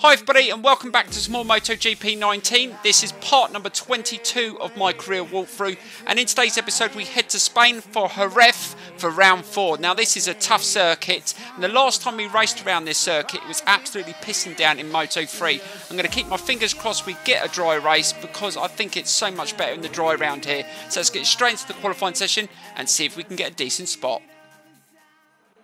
Hi everybody and welcome back to Small Moto GP19. This is part number 22 of my career walkthrough and in today's episode we head to Spain for Jerez for round 4. Now this is a tough circuit and the last time we raced around this circuit it was absolutely pissing down in Moto 3. I'm going to keep my fingers crossed we get a dry race because I think it's so much better in the dry round here. So let's get straight into the qualifying session and see if we can get a decent spot.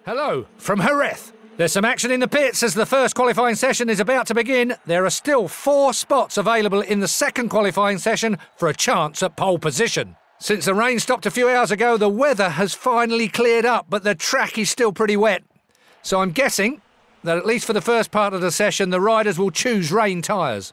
Hello from Jerez. There's some action in the pits as the first qualifying session is about to begin. There are still four spots available in the second qualifying session for a chance at pole position. Since the rain stopped a few hours ago, the weather has finally cleared up, but the track is still pretty wet. So I'm guessing that at least for the first part of the session, the riders will choose rain tyres.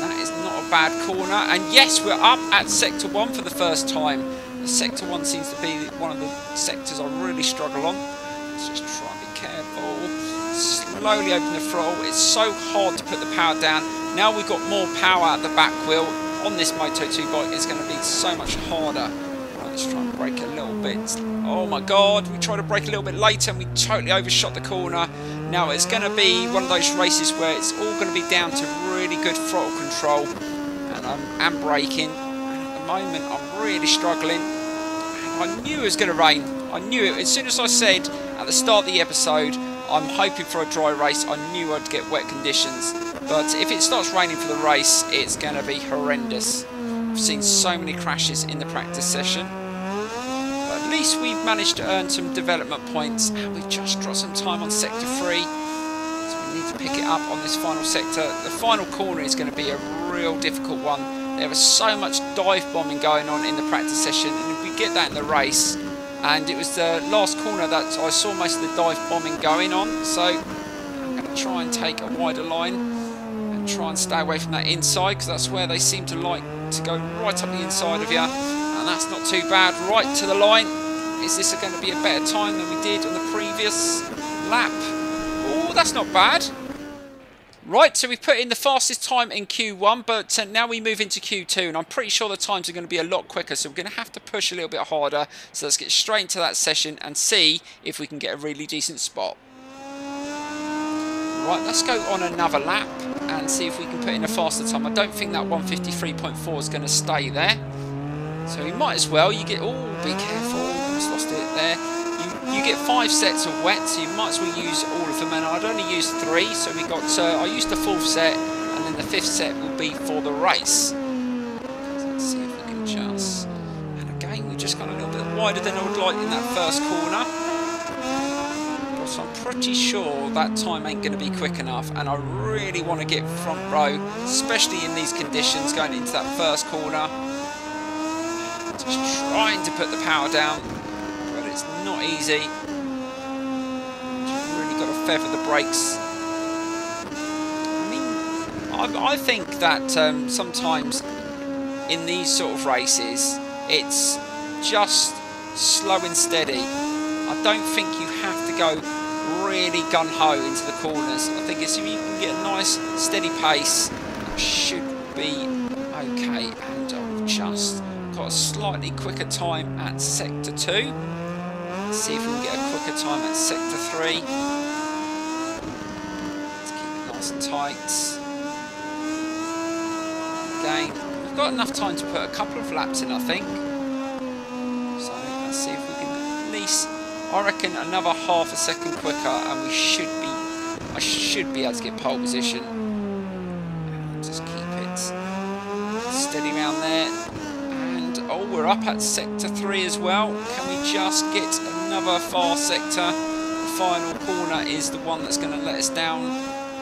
That is not a bad corner. And yes, we're up at sector one for the first time. Sector 1 seems to be one of the sectors I really struggle on. Let's just try and be careful. Slowly open the throttle. It's so hard to put the power down. Now we've got more power at the back wheel. On this Moto 2 bike, it's going to be so much harder. Let's try and brake a little bit. Oh my god, we tried to brake a little bit later and we totally overshot the corner. Now it's going to be one of those races where it's all going to be down to really good throttle control. Um, and I'm, I'm braking. And at the moment, I'm really struggling. I knew it was going to rain. I knew it. As soon as I said at the start of the episode, I'm hoping for a dry race, I knew I'd get wet conditions. But if it starts raining for the race, it's going to be horrendous. I've seen so many crashes in the practice session. But at least we've managed to earn some development points and we've just got some time on sector 3. So we need to pick it up on this final sector. The final corner is going to be a real difficult one there was so much dive bombing going on in the practice session, and we get that in the race. And it was the last corner that I saw most of the dive bombing going on. So I'm going to try and take a wider line and try and stay away from that inside because that's where they seem to like to go right up the inside of you. And that's not too bad. Right to the line. Is this going to be a better time than we did on the previous lap? Oh, that's not bad. Right, so we put in the fastest time in Q1, but uh, now we move into Q2, and I'm pretty sure the times are going to be a lot quicker, so we're going to have to push a little bit harder. So let's get straight into that session and see if we can get a really decent spot. Right, let's go on another lap and see if we can put in a faster time. I don't think that 153.4 is going to stay there. So we might as well. You get... Oh, be careful. Lost it there you get five sets of wet, so you might as well use all of them. And I'd only use three, so we got. Uh, I used the fourth set, and then the fifth set will be for the race. let's see if we can just. And again, we just got a little bit wider than I would like in that first corner. But I'm pretty sure that time ain't going to be quick enough, and I really want to get front row, especially in these conditions going into that first corner. Just trying to put the power down not easy. You've really got to feather the brakes. I mean, I, I think that um, sometimes in these sort of races, it's just slow and steady. I don't think you have to go really gun-ho into the corners. I think if you can get a nice steady pace, should be okay. And I've just got a slightly quicker time at sector 2. See if we can get a quicker time at sector 3. Let's keep it nice and tight. Again, we've got enough time to put a couple of laps in, I think. So let's see if we can at least, I reckon, another half a second quicker, and we should be, I should be able to get pole position. Just keep it steady around there. And oh, we're up at sector 3 as well. Can we just get another far sector? The final corner is the one that's going to let us down.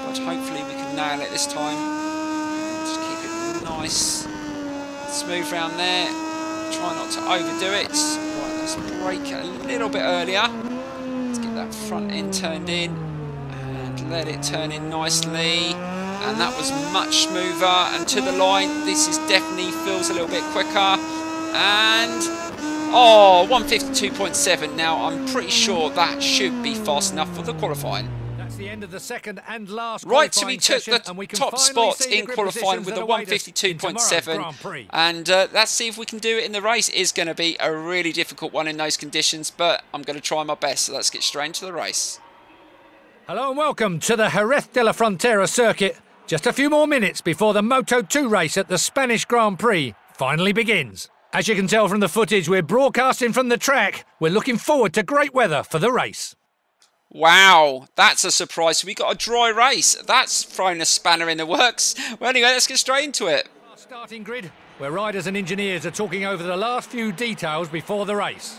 But hopefully we can nail it this time. Just keep it nice. Smooth around there. Try not to overdo it. Right, let's brake a little bit earlier. Let's get that front end turned in. And let it turn in nicely and that was much smoother and to the line this is definitely feels a little bit quicker and oh 152.7 now I'm pretty sure that should be fast enough for the qualifying. That's the end of the second and last right so we took the top spot in qualifying with a 152.7 and uh, let's see if we can do it in the race. Is going to be a really difficult one in those conditions but I'm going to try my best. So let's get straight into the race. Hello and welcome to the Jerez de la Frontera circuit. Just a few more minutes before the Moto 2 race at the Spanish Grand Prix finally begins. As you can tell from the footage, we're broadcasting from the track. We're looking forward to great weather for the race. Wow, that's a surprise. We got a dry race. That's thrown a spanner in the works. Well, anyway, let's get straight into it. Starting grid, where riders and engineers are talking over the last few details before the race.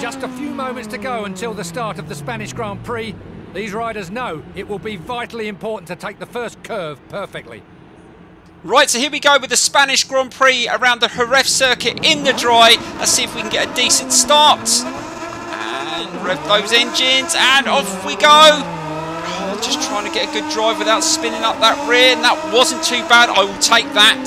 Just a few moments to go until the start of the Spanish Grand Prix. These riders know it will be vitally important to take the first curve perfectly. Right, so here we go with the Spanish Grand Prix around the Jerez circuit in the dry. Let's see if we can get a decent start. And rev those engines, and off we go. Oh, just trying to get a good drive without spinning up that rear, and that wasn't too bad. I will take that.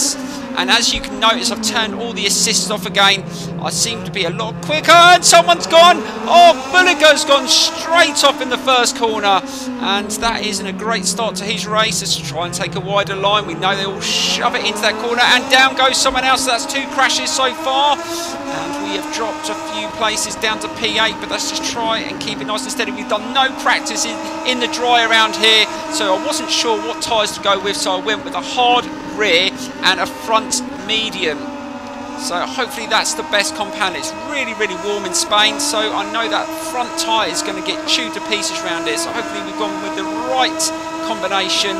And as you can notice, I've turned all the assists off again. I seem to be a lot quicker. And someone's gone. Oh, Bulliger's gone straight off in the first corner. And that isn't a great start to his race. Let's try and take a wider line. We know they all shove it into that corner. And down goes someone else. That's two crashes so far. And we have dropped a few places down to P8. But let's just try and keep it nice and steady. We've done no practice in, in the dry around here. So I wasn't sure what tyres to go with. So I went with a hard rear and a front medium. So hopefully that's the best compound. It's really, really warm in Spain, so I know that front tyre is going to get chewed to pieces around it. So hopefully we've gone with the right combination.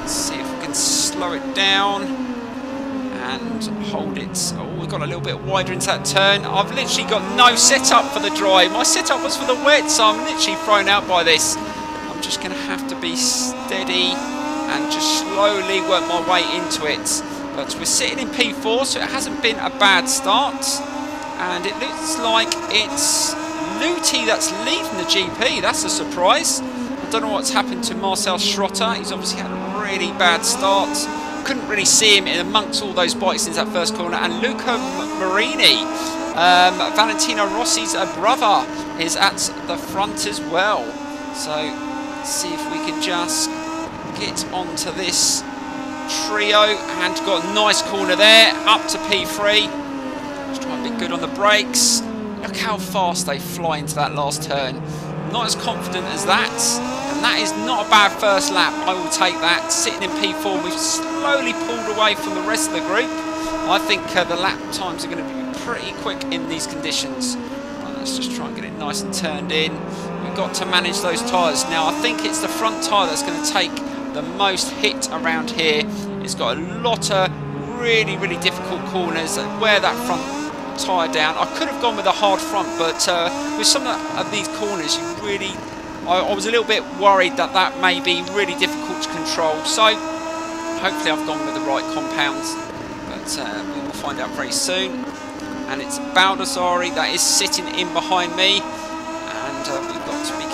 Let's see if we can slow it down and hold it. Oh, we've got a little bit wider into that turn. I've literally got no setup for the dry. My setup was for the wet, so I'm literally thrown out by this. I'm just going to have to be steady and just slowly work my way into it. But we're sitting in P4, so it hasn't been a bad start. And it looks like it's Luthi that's leading the GP. That's a surprise. I don't know what's happened to Marcel Schrotter. He's obviously had a really bad start. Couldn't really see him in amongst all those bikes in that first corner. And Luca Marini, um, Valentino Rossi's brother, is at the front as well. So see if we can just get onto this trio and got a nice corner there up to P3 just try be good on the brakes. Look how fast they fly into that last turn. Not as confident as that and that is not a bad first lap. I will take that. Sitting in P4 we've slowly pulled away from the rest of the group. I think uh, the lap times are going to be pretty quick in these conditions. Right, let's just try and get it nice and turned in. We've got to manage those tyres. Now I think it's the front tyre that's going to take the most hit around here. It's got a lot of really, really difficult corners. Wear that front tyre down. I could have gone with a hard front, but uh, with some of these corners, you really, I, I was a little bit worried that that may be really difficult to control. So hopefully I've gone with the right compounds, but uh, we will find out very soon. And it's Baldassari that is sitting in behind me, and uh,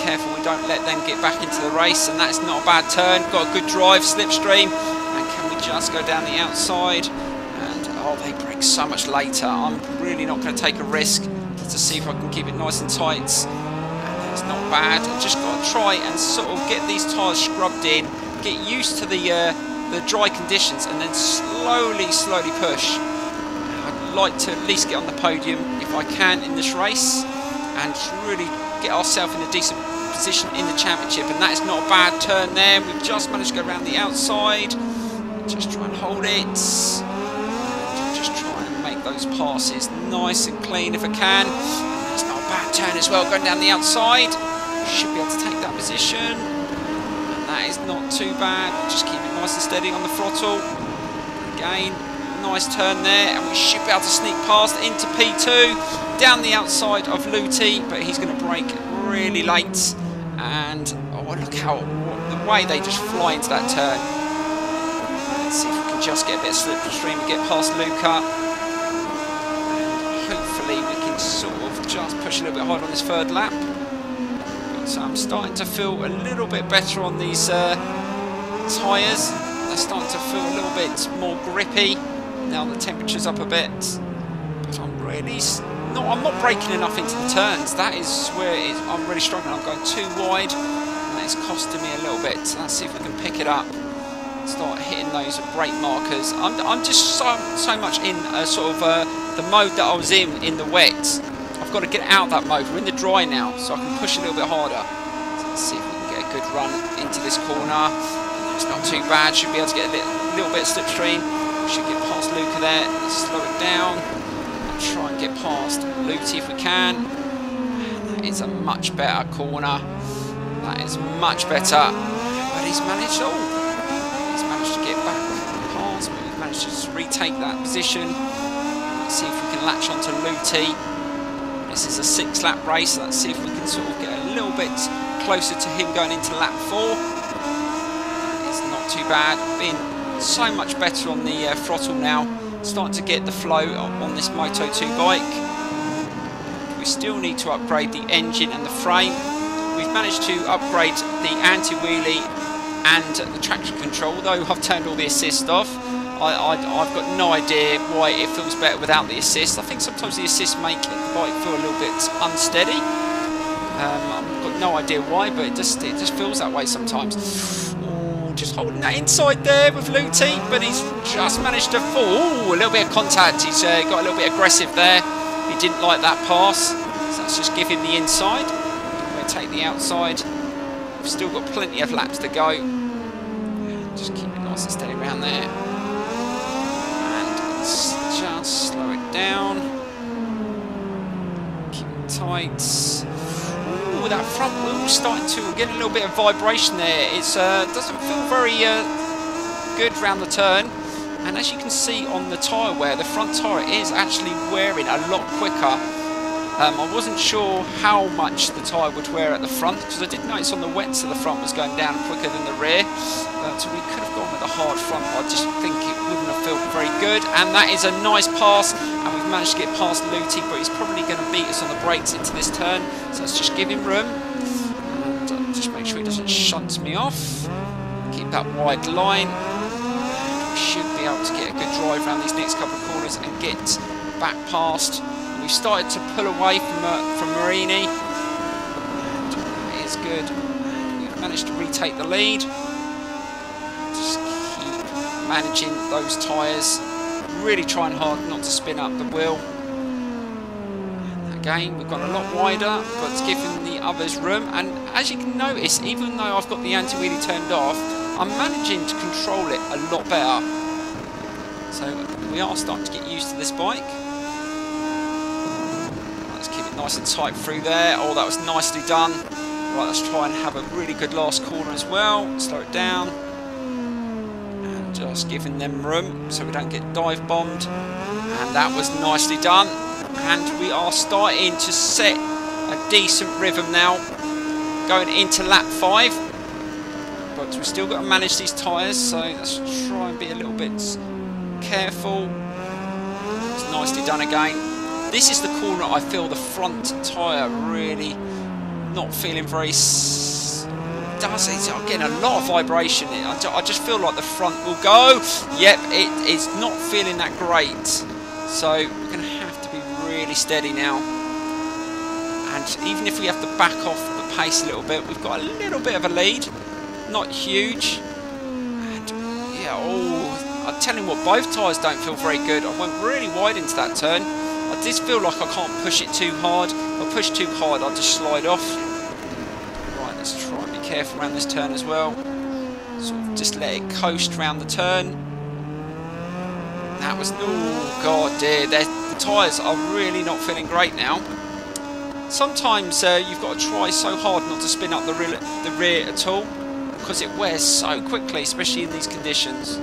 careful we don't let them get back into the race and that's not a bad turn. Got a good drive slipstream. And can we just go down the outside? And oh they brake so much later. I'm really not going to take a risk to see if I can keep it nice and tight. And it's not bad. I've just got to try and sort of get these tyres scrubbed in get used to the uh, the dry conditions and then slowly slowly push. I'd like to at least get on the podium if I can in this race and really get ourselves in a decent position in the championship and that is not a bad turn there. We've just managed to go around the outside. Just try and hold it. Just try and make those passes nice and clean if I can. That's not a bad turn as well going down the outside. Should be able to take that position. And that is not too bad. Just keep it nice and steady on the throttle. Again nice turn there and we should be able to sneak past into P2 down the outside of Luthi but he's going to brake really late and oh look how the way they just fly into that turn. Let's see if we can just get a bit of slipstream and get past Luca and hopefully we can sort of just push a little bit harder on this third lap. So I'm starting to feel a little bit better on these uh, tyres. They're starting to feel a little bit more grippy. Now the temperature's up a bit. But I'm really not, I'm not braking enough into the turns. That is where I'm really struggling. I'm going too wide, and it's costing me a little bit. Let's see if we can pick it up. start hitting those brake markers. I'm, I'm just so, so much in a sort of uh, the mode that I was in in the wet. I've got to get out of that mode. We're in the dry now, so I can push a little bit harder. So let's see if we can get a good run into this corner. It's not too bad. Should be able to get a little, little bit slipstream. Should get past Luca there. Slow it down. Try and get past Luthi if we can. That is a much better corner. That is much better. But he's managed all. He's managed to get back past, but managed to retake that position. Let's see if we can latch onto Luthi. This is a six lap race. Let's see if we can sort of get a little bit closer to him going into lap four. It's not too bad. Been so much better on the uh, throttle now. Starting to get the flow on this Moto 2 bike. We still need to upgrade the engine and the frame we've managed to upgrade the anti-wheelie and the traction control, though I've turned all the assist off. I, have got no idea why it feels better without the assist. I think sometimes the assist make the bike feel a little bit unsteady. Um, I've got no idea why, but it just it just feels that way sometimes. Just holding that inside there with Luthi, but he's just managed to fall. Ooh, a little bit of contact. He's uh, got a little bit aggressive there. He didn't like that pass, so let's just give him the inside take the outside. We've still got plenty of laps to go. Just keep it nice and steady around there. And just slow it down. Keep it tight. Ooh, that front wheel starting to get a little bit of vibration there. It uh, doesn't feel very uh, good round the turn. And as you can see on the tyre wear, the front tyre is actually wearing a lot quicker um, I wasn't sure how much the tyre would wear at the front because I did notice on the wets that the front was going down quicker than the rear. We could have gone with a hard front, but I just think it wouldn't have felt very good. And that is a nice pass, and we've managed to get past Luthi, but he's probably going to beat us on the brakes into this turn. So let's just give him room. And uh, just make sure he doesn't shunt me off. Keep that wide line. We should be able to get a good drive around these next couple of corners and get back past we started to pull away from uh, from Marini. It is good. We've managed to retake the lead. Managing those tyres. Really trying hard not to spin up the wheel. again, we've gone a lot wider, but giving the others room. And as you can notice, even though I've got the anti-wheelie turned off, I'm managing to control it a lot better. So we are starting to get used to this bike Let's keep it nice and tight through there. Oh, that was nicely done. Right, let's try and have a really good last corner as well. Slow it down. Just giving them room so we don't get dive bombed. And that was nicely done. And we are starting to set a decent rhythm now. Going into lap 5. But we've still got to manage these tyres, so let's try and be a little bit careful. It's nicely done again. This is the corner I feel the front tyre really not feeling very... does? I'm getting a lot of vibration. I just feel like the front will go. Yep, it is not feeling that great. So we're going to have to be really steady now. And even if we have to back off the pace a little bit, we've got a little bit of a lead. Not huge. And yeah, oh, I'm telling you what, both tyres don't feel very good. I went really wide into that turn. I just feel like I can't push it too hard. If I push too hard, I'll just slide off. Let's try and be careful around this turn as well. Sort of just let it coast around the turn. That was, oh god dear, the tyres are really not feeling great now. Sometimes uh, you've got to try so hard not to spin up the rear, the rear at all because it wears so quickly, especially in these conditions.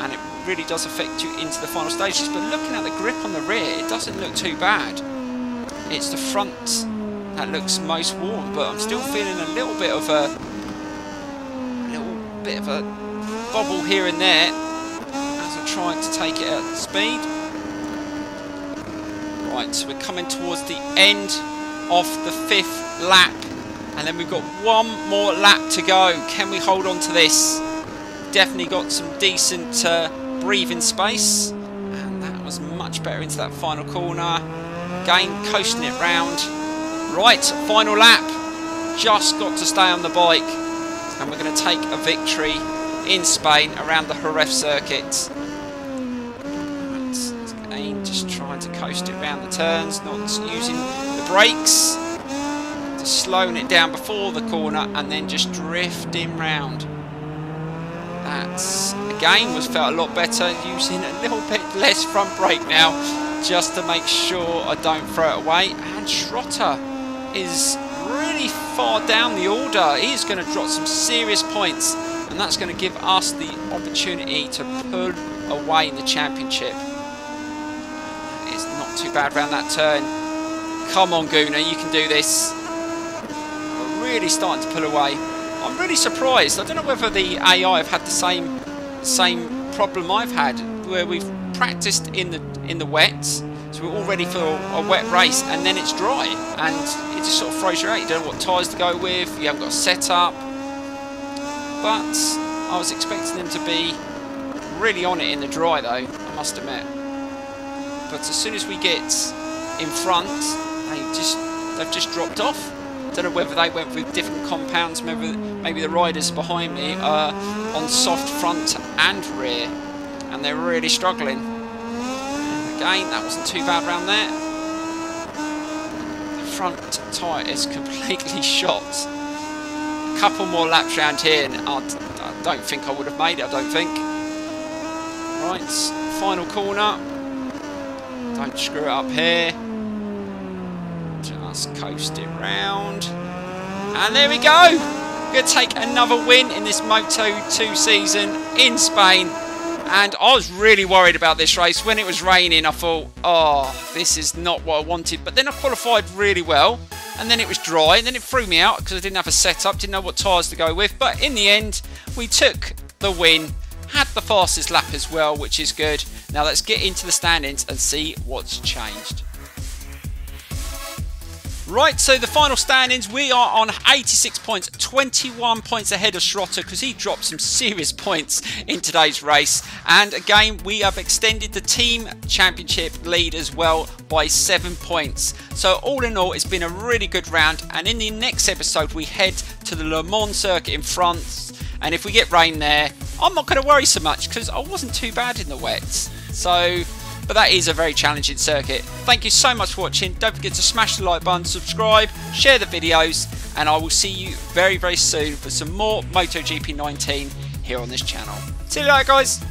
And it really does affect you into the final stages. But looking at the grip on the rear, it doesn't look too bad. It's the front that looks most warm, but I'm still feeling a little bit of a, a little bit of a bobble here and there as I'm trying to take it at speed. Right, so we're coming towards the end of the fifth lap. And then we've got one more lap to go. Can we hold on to this? Definitely got some decent uh, breathing space. And that was much better into that final corner. Again, coasting it round. Right, final lap. Just got to stay on the bike. And we're going to take a victory in Spain around the Jerez circuit. Again, just trying to coast it around the turns, not using the brakes. Just slowing it down before the corner and then just drifting round. That's, again, was felt a lot better using a little bit less front brake now just to make sure I don't throw it away. And Schrotter is really far down the order. He's going to drop some serious points and that's going to give us the opportunity to pull away in the championship. It's not too bad around that turn. Come on, Gooner, you can do this. We're really starting to pull away. I'm really surprised. I don't know whether the AI have had the same same problem I've had, where we've practiced in the in the wets, so we're all ready for a wet race, and then it's dry, and it just sort of throws you out. You don't know what tyres to go with. You haven't got a setup but I was expecting them to be really on it in the dry though, I must admit. But as soon as we get in front, they just they've just dropped off. Don't know whether they went with different compounds. Maybe maybe the riders behind me are on soft front and rear, and they're really struggling. Again, that wasn't too bad around there. Front tyre is completely shot A couple more laps around here and I don't think I would have made it, I don't think. Right, final corner. Don't screw it up here. Just coast it round. And there we go! Going to take another win in this Moto 2 season in Spain. And I was really worried about this race. When it was raining, I thought, oh, this is not what I wanted. But then I qualified really well and then it was dry and then it threw me out because I didn't have a setup, didn't know what tyres to go with. But in the end, we took the win, had the fastest lap as well, which is good. Now let's get into the standings and see what's changed. Right, so the final standings, we are on 86 points, 21 points ahead of Schrotter because he dropped some serious points in today's race. And again, we have extended the team championship lead as well by 7 points. So all in all, it's been a really good round. And in the next episode, we head to the Le Mans circuit in France. And if we get rain there, I'm not going to worry so much because I wasn't too bad in the wets. So but that is a very challenging circuit. Thank you so much for watching. Don't forget to smash the like button, subscribe, share the videos, and I will see you very, very soon for some more MotoGP 19 here on this channel. See you later, guys.